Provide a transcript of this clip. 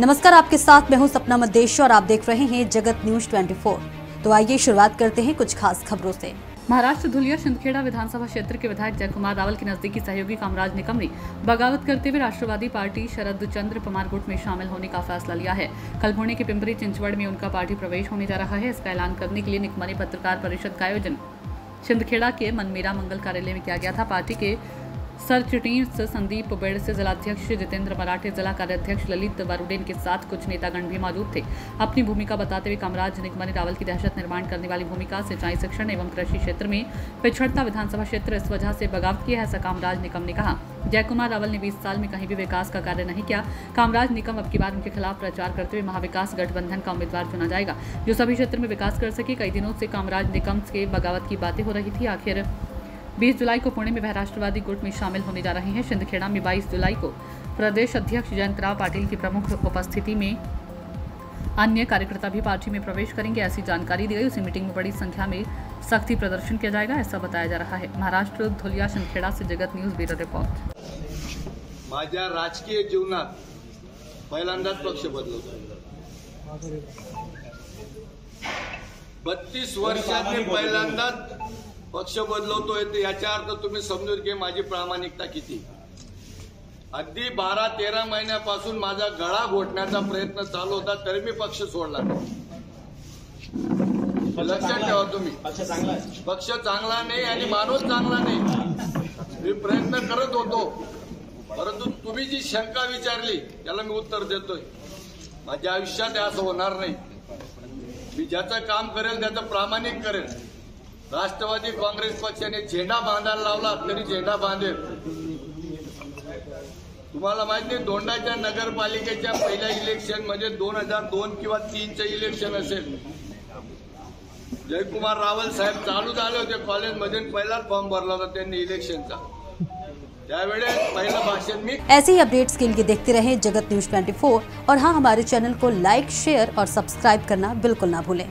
नमस्कार, आपके साथ मैं हूँ सपना मदेश और आप देख रहे हैं जगत न्यूज़ 24 तो आइए शुरुआत करते हैं कुछ खास खबरों से। महाराष्ट्र धुलिया शिंदखेड़ा विधानसभा क्षेत्र के विधायक जयकुमार रावल के नजदीकी सहयोगी कामराज निकम ने बगावत करते हुए राष्ट्रवादी पार्टी शरद चंद्र पमार गुट में शामिल होने का फैसला लिया है। कल पुणे के पिंपरी चिंचवड़ में उनका पार्टी प्रवेश होने जा रहा है। इसका ऐलान करने के लिए निकमा ने पत्रकार परिषद का आयोजन। छिंदखेड़ा के मनमेरा मंगल कार्यालय में किया गया था। पार्टी के सर चिटीस संदीप बेड़ से जिलाध्यक्ष जितेंद्र मराठे जिला कार्याध्यक्ष ललित वरुडेन के साथ कुछ नेतागण भी मौजूद थे। अपनी भूमिका बताते हुए कामराज निगमा ने रावल की दहशत निर्माण करने वाली भूमिका सिंचाई शिक्षण एवं कृषि क्षेत्र में पिछड़ता विधानसभा क्षेत्र इस वजह से बगावत किया है, ऐसा कामराज निगम ने कहा। जयकुमार रावल ने 20 साल में कहीं भी विकास का कार्य नहीं किया। कामराज निकम अब की बार उनके खिलाफ प्रचार करते हुए महाविकास गठबंधन का उम्मीदवार चुना जाएगा। जो सभी क्षेत्र में विकास कर सके, कई दिनों से कामराज निकम के बगावत की बातें हो रही थी। आखिर 20 जुलाई को पुणे में वह राष्ट्रवादी गुट में शामिल होने जा रहे हैं। शिंदखेड़ा में 22 जुलाई को प्रदेश अध्यक्ष जयंतराव पाटिल की प्रमुख उपस्थिति में अन्य कार्यकर्ता भी पार्टी में प्रवेश करेंगे। ऐसी जानकारी दी गई। उसी मीटिंग में बड़ी संख्या में सख्ती प्रदर्शन किया जाएगा, ऐसा बताया जा रहा है। महाराष्ट्र, धुलिया शिंदखेड़ा से जगत न्यूज़ ब्यूरो रिपोर्ट। राजकीय जीवनात पहिल्यांदाच पक्ष बदलवतो बत्तीस वर्षात मी पक्ष बदलवतोय तर याचा अर्थ तुम्ही समजून घे माझी प्रामाणिकता किती. अगदी बारा तेरा महिन्यापासून माझा गळा घोटण्याचा प्रयत्न चालू होता तरी मी पक्ष सोडला नाही. लक्षात ठेवा तुम्ही. पक्ष चांगला आहे. पक्ष चांगला नाही आणि माणूस चांगला नाही. मी प्रयत्न करत होतो परंतु तुम्ही जी शंका विचारली त्याला मी उत्तर देतोय. माझ्या आयुष्यात असं होणार नाही. मी ज्याचं काम करेल त्याचं प्रामाणिक करेल. राष्ट्रवादी काँग्रेस पक्षाने झेंडा बांधायला लावला, तरी झेंडा बांधेल. तुम्हाला माहित दोंडाच्या नगरपालिकेच्या पहिल्या इलेक्शन मध्ये दोन हज़ार दोन किंवा तीनचं इलेक्शन असेल. जयकुमार रावल साहेब चालू झाले होते कॉलेजमध्ये पहिलाच फॉर्म भरला होता भाषण मी ऐसे ही अपडेट्स के लिए देखते रहें जगत न्यूज़ 24 और हाँ हमारे चैनल को लाइक शेयर और सब्सक्राइब करना बिल्कुल ना भूलें।